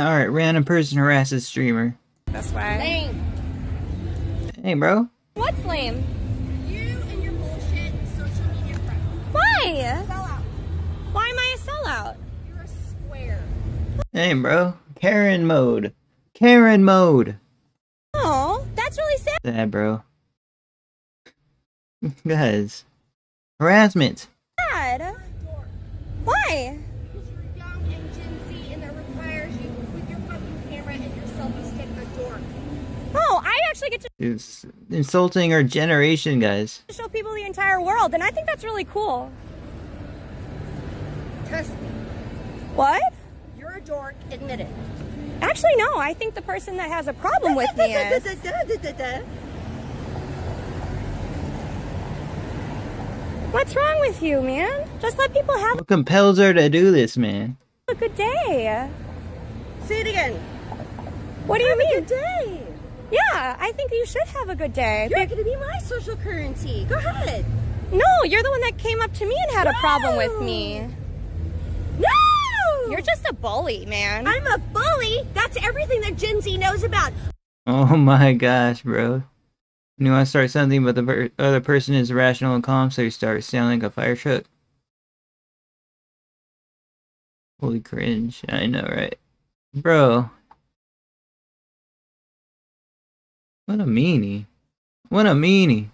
Alright, random person harasses streamer. That's why. Lame. Hey, bro. What's lame? You and your bullshit social media crap. Why? Sell out. Why am I a sellout? You're a square. Hey, bro. Karen mode. Karen mode. Oh, that's really sad. Sad, bro. Guys. Harassment. Why? Actually get to It's insulting our generation, guys. show people the entire world, and I think that's really cool. Trust me. What? You're a dork. Admit it. Actually, no. I think the person that has a problem with me is. What's wrong with you, man? Just let people have What compels her to do this, man? a good day. Say it again. What do you mean? A Good day. Yeah, I think you should have a good day. You're gonna be my social currency. Go ahead. No, you're the one that came up to me and had a problem with me. No! You're just a bully, man. I'm a bully. That's everything that Gen Z knows about. Oh my gosh, bro. You want to start something, but the per- other person is rational and calm, so you start sounding like a fire truck. Holy cringe. I know, right? Bro. What a meanie. What a meanie.